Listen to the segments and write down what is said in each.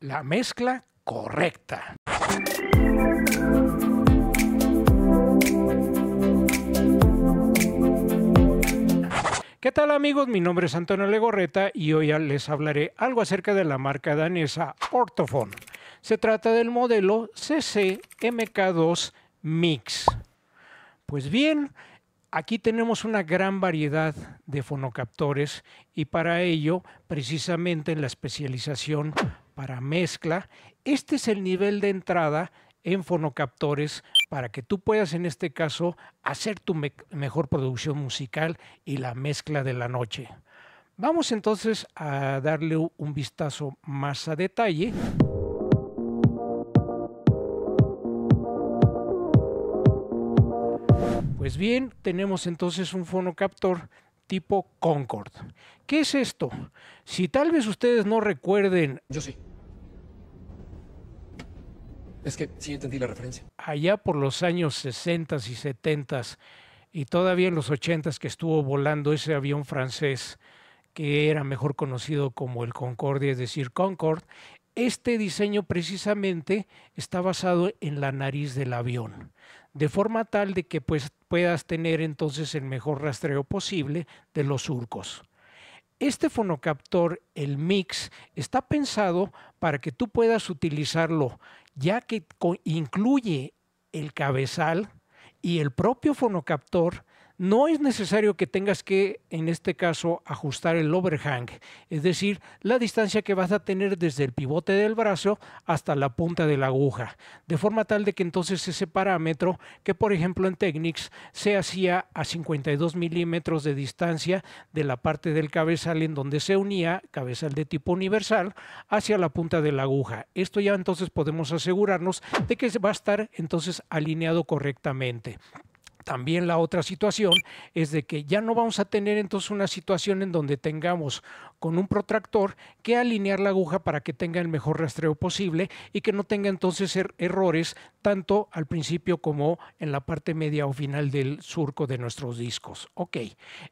la mezcla correcta. ¿Qué tal amigos? Mi nombre es Antonio Legorreta y hoy les hablaré algo acerca de la marca danesa Ortofon. Se trata del modelo CC-MK2 Mix. Pues bien, aquí tenemos una gran variedad de fonocaptores y para ello, precisamente en la especialización para mezcla, este es el nivel de entrada en fonocaptores para que tú puedas en este caso hacer tu mejor producción musical y la mezcla de la noche. Vamos entonces a darle un vistazo más a detalle. Pues bien, tenemos entonces un fonocaptor tipo Concord. ¿Qué es esto? Si tal vez ustedes no recuerden... Yo sí. Es que sí entendí la referencia. Allá por los años 60 y 70 y todavía en los 80 que estuvo volando ese avión francés que era mejor conocido como el Concorde, es decir, Concorde, este diseño precisamente está basado en la nariz del avión, de forma tal de que pues, puedas tener entonces el mejor rastreo posible de los surcos. Este fonocaptor, el Mix, está pensado para que tú puedas utilizarlo ya que incluye el cabezal y el propio fonocaptor no es necesario que tengas que, en este caso, ajustar el overhang, es decir, la distancia que vas a tener desde el pivote del brazo hasta la punta de la aguja, de forma tal de que entonces ese parámetro, que por ejemplo en Technics se hacía a 52 milímetros de distancia de la parte del cabezal en donde se unía, cabezal de tipo universal, hacia la punta de la aguja. Esto ya entonces podemos asegurarnos de que va a estar entonces alineado correctamente. También la otra situación es de que ya no vamos a tener entonces una situación en donde tengamos con un protractor que alinear la aguja para que tenga el mejor rastreo posible y que no tenga entonces er, errores tanto al principio como en la parte media o final del surco de nuestros discos. Ok,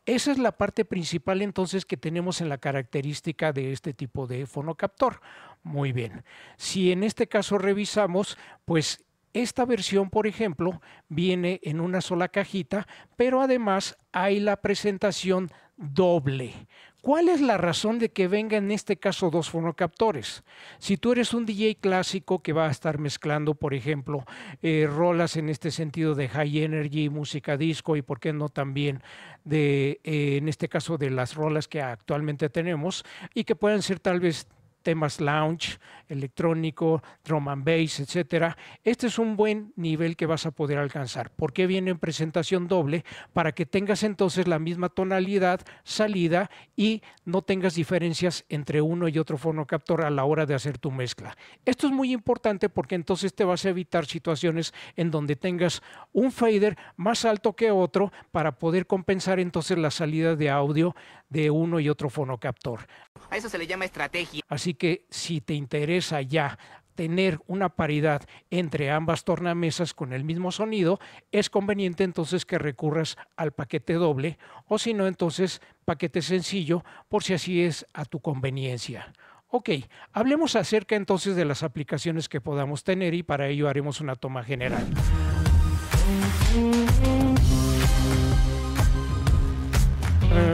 esa es la parte principal entonces que tenemos en la característica de este tipo de fonocaptor. Muy bien, si en este caso revisamos, pues esta versión, por ejemplo, viene en una sola cajita, pero además hay la presentación doble. ¿Cuál es la razón de que venga en este caso dos fonocaptores? Si tú eres un DJ clásico que va a estar mezclando, por ejemplo, eh, rolas en este sentido de high energy, música disco y por qué no también de, eh, en este caso de las rolas que actualmente tenemos y que puedan ser tal vez temas lounge, electrónico, drum and bass, etcétera. Este es un buen nivel que vas a poder alcanzar. ¿Por qué viene en presentación doble? Para que tengas entonces la misma tonalidad, salida y no tengas diferencias entre uno y otro fonocaptor a la hora de hacer tu mezcla. Esto es muy importante porque entonces te vas a evitar situaciones en donde tengas un fader más alto que otro para poder compensar entonces la salida de audio de uno y otro fonocaptor. A eso se le llama estrategia. Así que si te interesa ya tener una paridad entre ambas tornamesas con el mismo sonido, es conveniente entonces que recurras al paquete doble o si no, entonces paquete sencillo por si así es a tu conveniencia. Ok, hablemos acerca entonces de las aplicaciones que podamos tener y para ello haremos una toma general.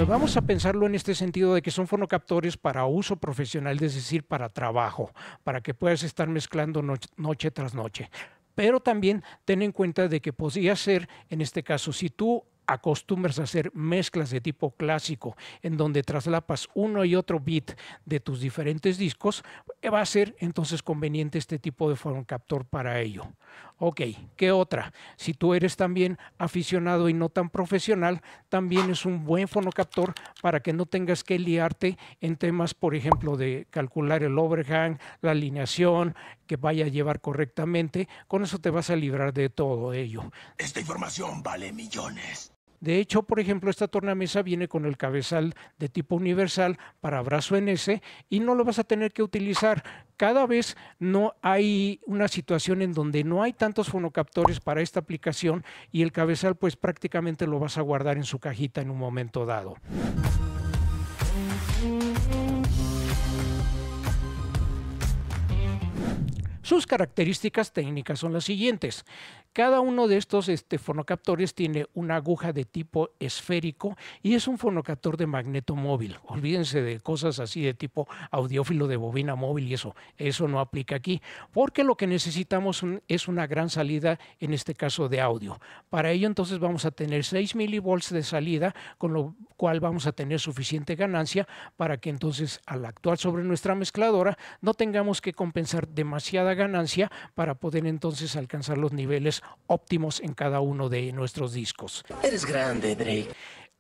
Eh, vamos a pensarlo en este sentido de que son fonocaptores para uso profesional, es decir, para trabajo, para que puedas estar mezclando noche tras noche. Pero también ten en cuenta de que podría ser, en este caso, si tú acostumbras a hacer mezclas de tipo clásico en donde traslapas uno y otro bit de tus diferentes discos, va a ser entonces conveniente este tipo de captor para ello. Ok, ¿qué otra? Si tú eres también aficionado y no tan profesional, también es un buen fonocaptor para que no tengas que liarte en temas, por ejemplo, de calcular el overhang, la alineación, que vaya a llevar correctamente. Con eso te vas a librar de todo ello. Esta información vale millones. De hecho, por ejemplo, esta tornamesa viene con el cabezal de tipo universal para brazo en S y no lo vas a tener que utilizar. Cada vez no hay una situación en donde no hay tantos fonocaptores para esta aplicación y el cabezal pues prácticamente lo vas a guardar en su cajita en un momento dado. Sus características técnicas son las siguientes. Cada uno de estos este, fonocaptores tiene una aguja de tipo esférico y es un fonocaptor de magneto móvil. Olvídense de cosas así de tipo audiófilo de bobina móvil y eso. Eso no aplica aquí, porque lo que necesitamos es una gran salida, en este caso de audio. Para ello entonces vamos a tener 6 milivolts de salida, con lo cual vamos a tener suficiente ganancia para que entonces al actuar sobre nuestra mezcladora no tengamos que compensar demasiada ganancia para poder entonces alcanzar los niveles óptimos en cada uno de nuestros discos. Eres grande.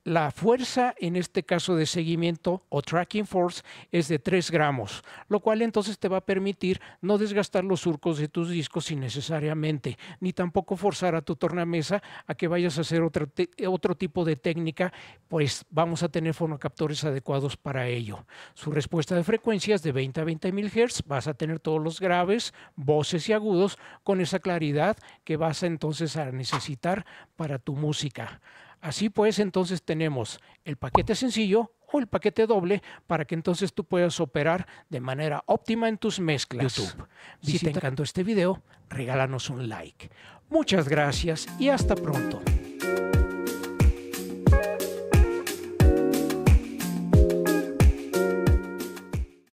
La fuerza en este caso de seguimiento o tracking force es de 3 gramos, lo cual entonces te va a permitir no desgastar los surcos de tus discos innecesariamente, ni tampoco forzar a tu tornamesa a que vayas a hacer otro, otro tipo de técnica, pues vamos a tener fonocaptores adecuados para ello. Su respuesta de frecuencias de 20 a 20 mil Hz, vas a tener todos los graves, voces y agudos con esa claridad que vas a entonces a necesitar para tu música. Así pues, entonces tenemos el paquete sencillo o el paquete doble para que entonces tú puedas operar de manera óptima en tus mezclas. YouTube. Si te encantó este video, regálanos un like. Muchas gracias y hasta pronto.